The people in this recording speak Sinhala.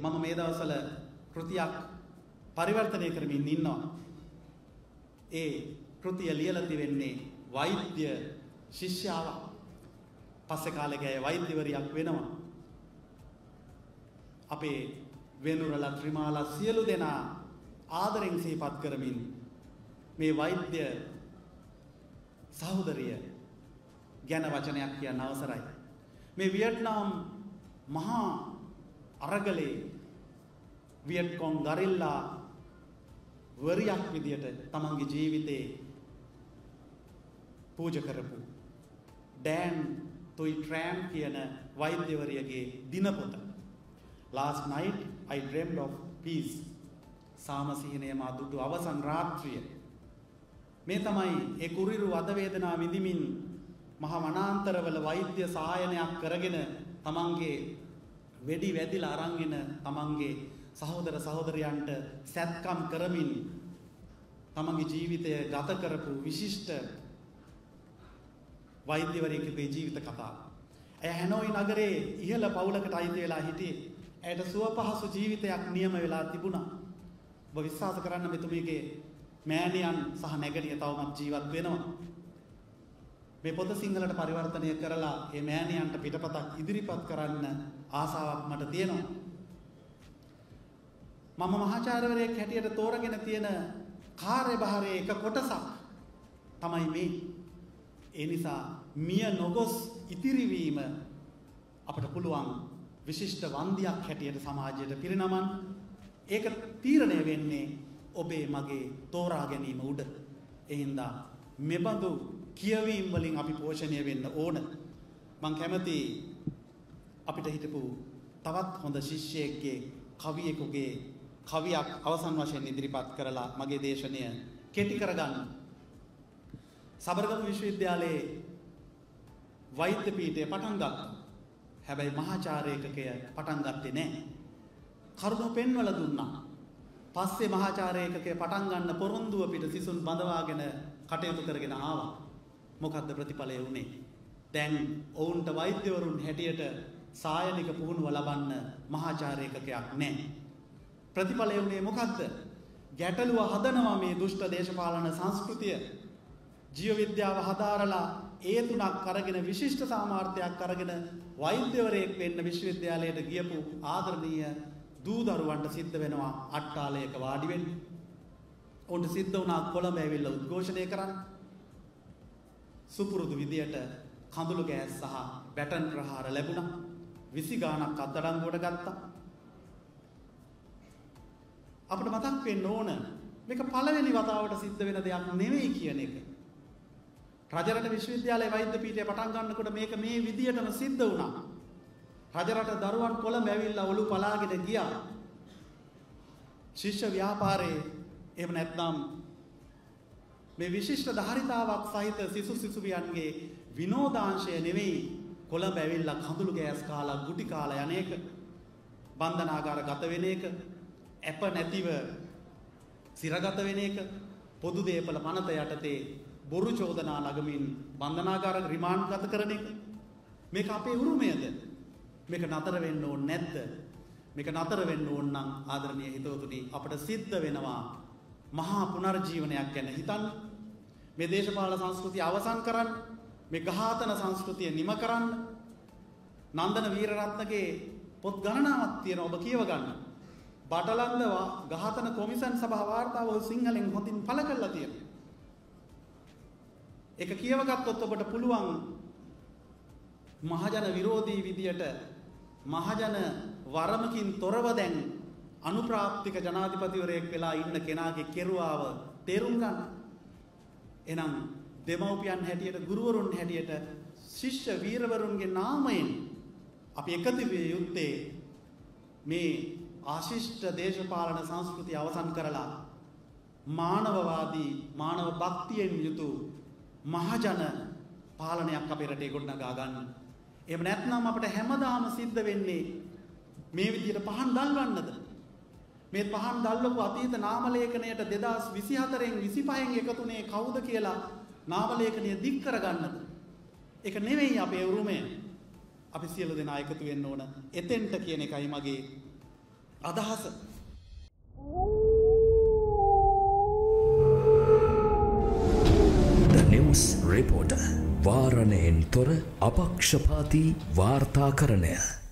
මම මේ දවස්වල කෘතියක් පරිවර්තනය කරමින් ඉන්නවා. ඒ කෘතිය ලියලා තිබෙන්නේ වෛද්‍ය ශිෂ්‍යාවක්. පස්සේ කාලෙක ඇය වෛද්‍යවරියක් වෙනවා. අපේ වෙනුරලා ත්‍රිමාලා සියලු දෙනා ආදරෙන් සිහිපත් කරමින් මේ වෛද්‍ය සහෝදරිය ගැන වචනයක් කියන්න අවසරයි. මේ වියට්නාම් මහා අරගලේ වියට්කොන් ගරිල්ලා වරියක් විදියට තමන්ගේ ජීවිතේ පූජ කරපු ඩෑන් තුයි ට්‍රෑම් කියන වෛද්‍යවරියගේ දිනපොත. Last night I dreamed of peace. සාමසිහිනය මා දුටු අවසන් රාත්‍රිය. මේ තමයි ඒ කුරිරු අදවේදනා විඳිමින් මහ වනාන්තරවල වෛද්‍ය සහායනයක් කරගෙන තමන්ගේ වෙඩි වැදිලා අරන්ගෙන තමන්ගේ සහෝදර සහෝදරයන්ට සැත්කම් කරමින් තමන්ගේ ජීවිතය ගත කරපු විශිෂ්ට වෛද්‍යවරයෙකුගේ ජීවිත කතාව. ඇය හැනෝයි නගරේ ඉහළ පවුලකට අයිති වෙලා හිටියේ. ඇයට සුව පහසු ජීවිතයක් නියම වෙලා තිබුණා. ඔබ විශ්වාස කරන්න මෙතුමියගේ මෑණියන් සහ නැගණිය තවමත් ජීවත් වෙනවා. මේ පොත සිංහලට පරිවර්තනය කරලා ඒ මෑණියන්ට පිටපතක් ඉදිරිපත් කරන්න ආසාවක් මට තියෙනවා. මම මහාචාර්යවරයෙක් හැටියට තෝරගෙන තියෙන කාර්යභාරයේ එක කොටසක් තමයි මේ. ඒ නිසා මිය නොගොස් ඉතිරිවීම අපට පුළුවන් විශිෂ්ට වන්දියක් හැටියට සමාජයට පිරිනමන් ඒක තීරණය වෙන්නේ ඔබේ මගේ තෝරා ගැනීම උඩ. එහින්දා මෙබඳු කියවීම් වලින් අපි පෝෂණය වෙන්න ඕන. මං කැමති අපිට හිටපු තවත් හොඳ ශිෂ්‍යයෙක්ගේ කවියෙකුගේ කවියක් අවසන් වශයෙන් ඉදිරිපත් කරලා මගේ දේශනය කෙටි කරගන්න. සබරගමු විශ්වවිද්‍යාලයේ වෛද්‍ය පීඨය පටන් ගත්තා. හැබැයි මහාචාර්යකකය පටන් ගත්තේ නැහැ. කරුණු පෙන්වලා දුන්නා. පස්සේ මහාචාර්යකකය පටන් ගන්න පොරොන්දුව පිට සිසුන් බඳවාගෙන කටයුතු කරගෙන ආවා. මොකද්ද ප්‍රතිඵලය වුණේ? දැන් ඔවුන්ට වෛද්‍යවරුන් හැටියට සායනික පුහුණුව ලබන්න මහාචාර්යකකයක් නැහැ. ප්‍රතිඵලය වුණේ මොකද්ද? ගැටලුව හදනවා මේ දුෂ්ට දේශපාලන සංස්කෘතිය. ජීව විද්‍යාව හදාරලා ඒ තුනක් අරගෙන විශිෂ්ට සාමාර්ථයක් අරගෙන වෛද්‍යවරයෙක් වෙන්න විශ්වවිද්‍යාලයට ගියපු ආදරණීය දූ දරුවන්ට සිද්ධ වෙනවා අට්ටාලයක වාඩි වෙන්න. උන්ට සිද්ධ වුණා කොළඹ ඇවිල්ලා උද්ඝෝෂණය කරන්න. සුපුරුදු විදියට කඳුළු ගෑස් සහ බැටන් ප්‍රහාර ලැබුණා. 20 ගාණක් අත්අඩංගුවට ගත්තා. අපිට මතක් වෙන්න ඕන මේක පළවෙනි වතාවට සිද්ධ වෙන දෙයක් නෙවෙයි කියන එක. රජරට විශ්වවිද්‍යාලයේ වෛද්‍ය පීඨය පටන් ගන්නකොට මේක මේ විදියටම සිද්ධ වුණා. රජරට දරුවන් කොළඹ ඇවිල්ලා ඔලු පලාගෙන ගියා. ශිෂ්‍ය ව්‍යාපාරයේ එහෙම නැත්නම් මේ විශිෂ්ට ධාරිතාවක් සහිත සිසු සිසුවියන්ගේ විනෝදාංශය නෙවෙයි කොළඹ ඇවිල්ලා කඳුළු ගෑස් කාලා ගුටි කාලා යන්නේක බන්ධනාගාර ගත වෙන එක. ඇප නැතිව සිරගත වෙන එක. පොදු දේපල පනත යටතේ බොරු චෝදනා නගමින් බන්ධනාගාර රිමාන්ඩ් ගත කරන එක. මේක අපේ උරුමයද? මේක නතර වෙන්න ඕනේ නැද්ද? මේක නතර වෙන්න ඕන නම් ආදරණීය හිතවතුනි අපිට සිද්ධ වෙනවා මහා පුනර්ජීවනයක් ගැන හිතන්න. මේ දේශපාලන සංස්කෘතිය අවසන් කරන්න මේ ඝාතන සංස්කෘතිය නිම කරන්න නන්දන වීරරත්නගේ පොත් ගණනාවක් තියෙනවා ඔබ කියව ගන්න බටලන්ද ඝාතන කොමිසන් සභා වාර්තාව සිංහලෙන් හොඳින් පළ කරලා තියෙනවා ඒක කියවගත්තොත් ඔබට පුළුවන් මහජන විරෝධී විදියට මහජන වරමකින් තොරව දැන් අනුප්‍රාප්තික ජනාධිපතිවරයෙක් වෙලා ඉන්න කෙනාගේ කෙරුවාව තේරුම් ගන්න. එනම් දෙමව්පියන් හැටියට ගුරුවරුන් හැටියට ශිෂ්‍ය වීරවරුන්ගේ නාමයෙන් අපි එකතු විය යුත්තේ මේ ආශිෂ්ට දේශපාලන සංස්කෘතිය අවසන් කරලා මානවවාදී මානව භක්තියෙන් යුතු මහජන පාලනයක් අපේ රටේ ගොඩනගා ගන්න. එහෙම නැත්නම් අපිට හැමදාම සිද්ධ වෙන්නේ මේ විදිහට පහන් දල්වන්නද? මේ පහන් දල්වපු අතීත නාමලේඛනයට 2024න් 25න් එකතුනේ කවුද කියලා නාමලේඛනය දික් කරගන්නද? ඒක නෙවෙයි අපේ උරුමය. අපි සියලු දෙනා එකතු වෙන්න ඕන එතෙන්ට කියන එකයි මගේ අදහස The News Reporter වාරණයෙන් තොර අපක්ෂපාති වාර්තාකරණය